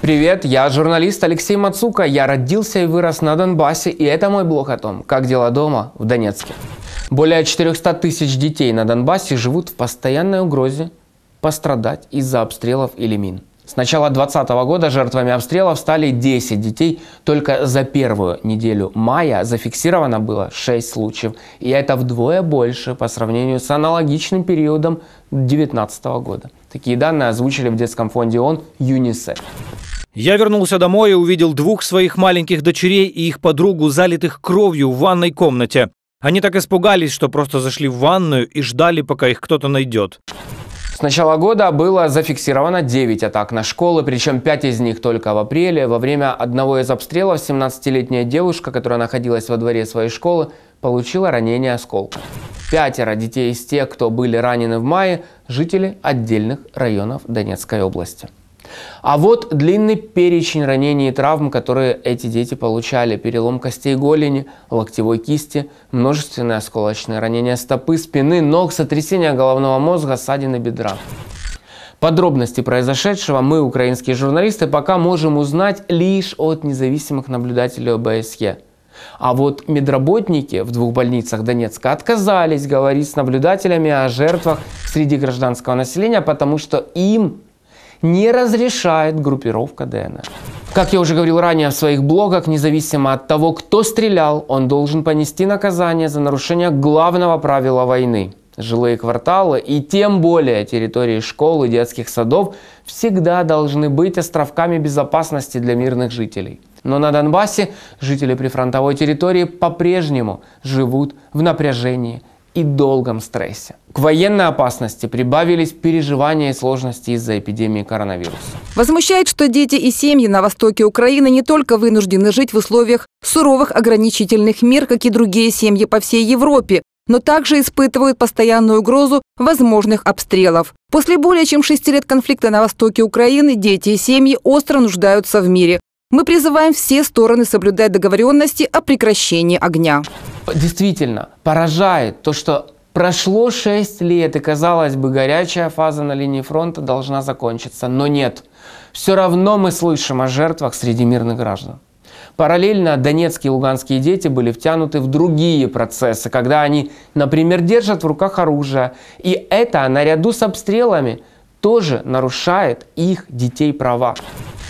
Привет, я журналист Алексей Мацука. Я родился и вырос на Донбассе, и это мой блог о том, как дела дома в Донецке. Более 400 тысяч детей на Донбассе живут в постоянной угрозе пострадать из-за обстрелов или мин. С начала 2020 года жертвами обстрелов стали 10 детей. Только за первую неделю мая зафиксировано было 6 случаев. И это вдвое больше по сравнению с аналогичным периодом 2019 года. Такие данные озвучили в детском фонде ООН ЮНИСЕФ. Я вернулся домой и увидел двух своих маленьких дочерей и их подругу, залитых кровью в ванной комнате. Они так испугались, что просто зашли в ванную и ждали, пока их кто-то найдет. С начала года было зафиксировано 9 атак на школы, причем 5 из них только в апреле. Во время одного из обстрелов 17-летняя девушка, которая находилась во дворе своей школы, получила ранение осколка. Пятеро детей из тех, кто были ранены в мае, жители отдельных районов Донецкой области. А вот длинный перечень ранений и травм, которые эти дети получали. Перелом костей голени, локтевой кисти, множественные осколочные ранения стопы, спины, ног, сотрясение головного мозга, ссадины бедра. Подробности произошедшего мы, украинские журналисты, пока можем узнать лишь от независимых наблюдателей ОБСЕ. А вот медработники в двух больницах Донецка отказались говорить с наблюдателями о жертвах среди гражданского населения, потому что им не разрешает группировка ДНР. Как я уже говорил ранее в своих блогах, независимо от того, кто стрелял, он должен понести наказание за нарушение главного правила войны. Жилые кварталы и тем более территории школ и детских садов всегда должны быть островками безопасности для мирных жителей. Но на Донбассе жители прифронтовой территории по-прежнему живут в напряжении и долгом стрессе. К военной опасности прибавились переживания и сложности из-за эпидемии коронавируса. Возмущает, что дети и семьи на востоке Украины не только вынуждены жить в условиях суровых ограничительных мер, как и другие семьи по всей Европе, но также испытывают постоянную угрозу возможных обстрелов. После более чем шести лет конфликта на востоке Украины дети и семьи остро нуждаются в мире. Мы призываем все стороны соблюдать договоренности о прекращении огня. Действительно, поражает то, что прошло 6 лет, и, казалось бы, горячая фаза на линии фронта должна закончиться. Но нет. Все равно мы слышим о жертвах среди мирных граждан. Параллельно донецкие и луганские дети были втянуты в другие процессы, когда они, например, держат в руках оружие. И это, наряду с обстрелами, тоже нарушает их детей права.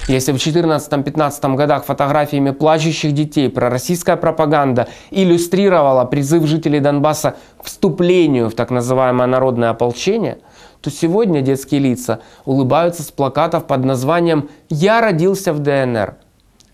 Если в 14-15 годах фотографиями плачущих детей пророссийская пропаганда иллюстрировала призыв жителей Донбасса к вступлению в так называемое народное ополчение, то сегодня детские лица улыбаются с плакатов под названием «Я родился в ДНР»,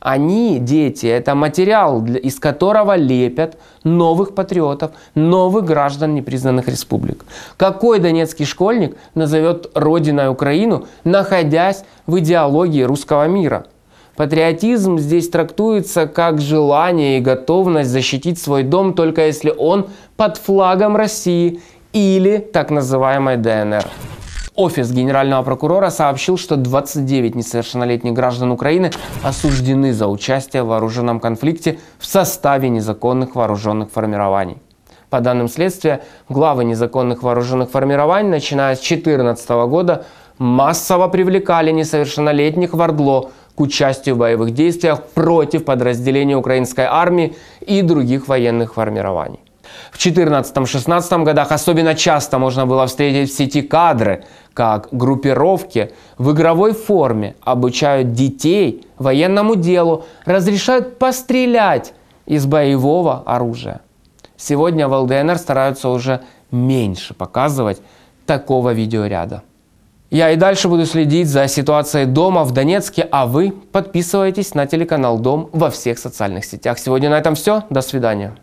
они, дети, это материал, из которого лепят новых патриотов, новых граждан непризнанных республик. Какой донецкий школьник назовет родиной Украину, находясь в идеологии русского мира? Патриотизм здесь трактуется как желание и готовность защитить свой дом, только если он под флагом России или так называемой ДНР. Офис генерального прокурора сообщил, что 29 несовершеннолетних граждан Украины осуждены за участие в вооруженном конфликте в составе незаконных вооруженных формирований. По данным следствия, главы незаконных вооруженных формирований, начиная с 2014 года, массово привлекали несовершеннолетних в Ордло к участию в боевых действиях против подразделений украинской армии и других военных формирований. В 2014-2016 годах особенно часто можно было встретить в сети кадры, как группировки в игровой форме обучают детей военному делу, разрешают пострелять из боевого оружия. Сегодня в ЛДНР стараются уже меньше показывать такого видеоряда. Я и дальше буду следить за ситуацией дома в Донецке, а вы подписывайтесь на телеканал Дом во всех социальных сетях. Сегодня на этом все. До свидания.